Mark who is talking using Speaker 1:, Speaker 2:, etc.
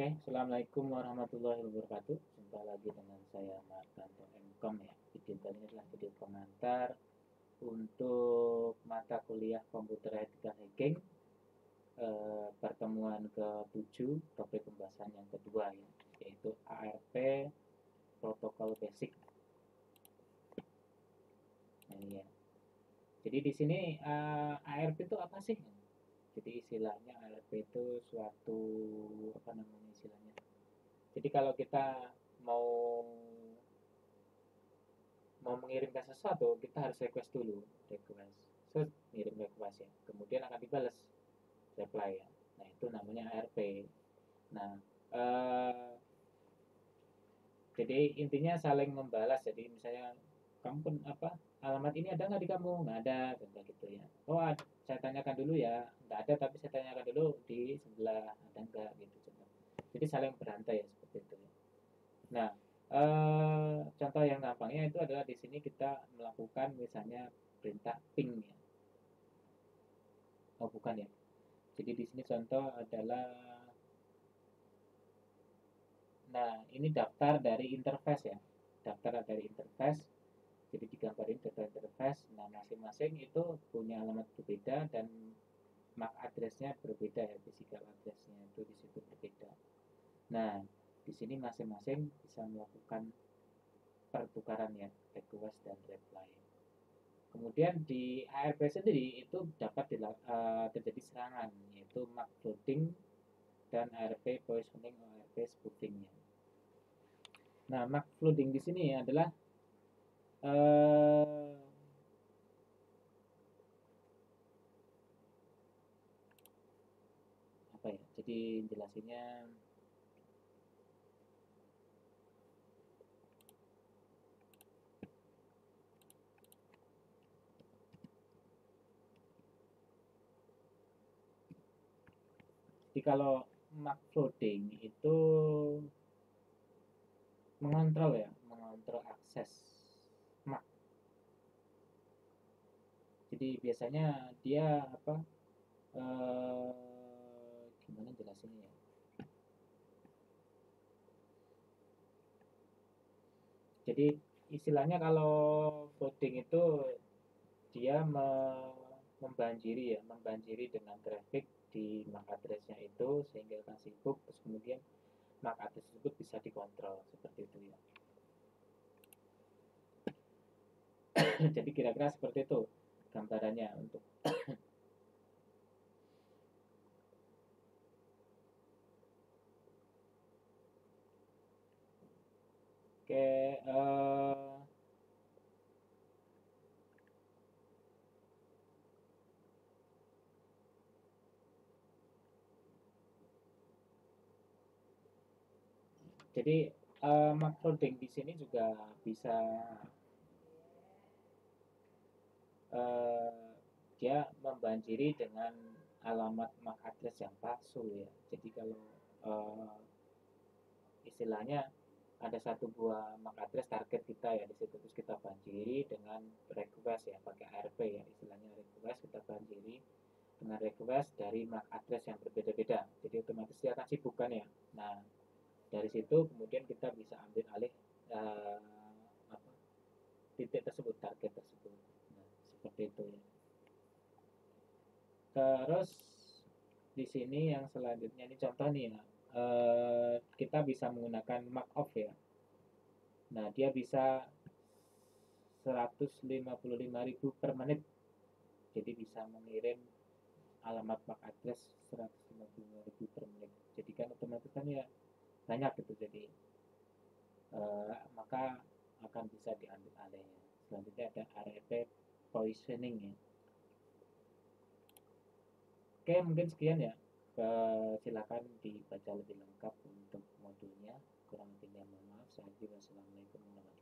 Speaker 1: Oke, Assalamualaikum warahmatullahi wabarakatuh. Jumpa lagi dengan saya Martanto Mkom ya. Video ini adalah video pengantar untuk mata kuliah komputer ethical hacking eh, pertemuan ke-7 topik pembahasan yang kedua ya, yaitu ARP protokol basic. Nah, ini ya. Jadi di sini uh, eh, ARP itu apa sih? Jadi istilahnya ARP itu suatu apa namanya istilahnya? Jadi kalau kita mau mau mengirimkan sesuatu kita harus request dulu request. So ngirim request ya. Kemudian akan dibalas reply ya. Nah itu namanya ARP nah eh, jadi intinya saling membalas. Jadi misalnya kamu pun apa alamat ini ada nggak di kamu nggak ada contoh gitu ya. Oh saya tanyakan dulu ya. Nggak ada tapi saya tanyakan dulu di sebelah ada nggak gitu contoh jadi saling berantai ya seperti itu ya. Nah eh, contoh yang gampangnya itu adalah di sini kita melakukan misalnya perintah ping ya. Oh bukan ya. Jadi di sini contoh adalah nah ini daftar dari interface ya. Daftar dari interface jadi digambarin data interface nah masing-masing itu punya alamat berbeda dan MAC addressnya berbeda ya physical addressnya itu di berbeda. Nah di sini masing-masing bisa melakukan pertukaran ya request dan reply. Kemudian di ARP sendiri itu dapat uh, terjadi serangan yaitu MAC flooding dan ARP poisoning ARP spoofing Nah, MAC flooding di sini adalah uh, apa ya? Jadi jelasinnya Jadi kalau mark floating itu mengontrol ya, mengontrol akses jadi biasanya dia apa eh, gimana jelasinnya ya? Jadi istilahnya kalau voting itu dia me membanjiri ya membanjiri dengan traffic di MAC addressnya itu sehingga akan sibuk terus kemudian MAC address tersebut bisa dikontrol seperti itu ya. Jadi kira-kira seperti itu gambarannya untuk Oke, uh, jadi uh, macroding di sini juga bisa uh, dia membanjiri dengan alamat MAC address yang palsu ya. Jadi kalau uh, istilahnya ada satu buah MAC address target kita ya di situ terus kita banjiri dengan request ya pakai ARP ya istilahnya request kita banjiri dengan request dari MAC address yang berbeda-beda. Jadi otomatis dia akan sibuk kan ya. Nah dari situ kemudian kita bisa ambil alih uh, titik tersebut target tersebut seperti terus di sini yang selanjutnya ini contoh nih ya. Eh, kita bisa menggunakan mark off ya. Nah dia bisa 155.000 per menit. Jadi bisa mengirim alamat MAC address 155.000 per menit. Jadi kan otomatis kan ya banyak gitu. Jadi eh, maka akan bisa diambil alihnya. Selanjutnya ada REP poisoning ya. Oke mungkin sekian ya. Silakan dibaca lebih lengkap untuk modulnya. Kurang lebihnya mohon maaf. Saya juga assalamualaikum warahmatullahi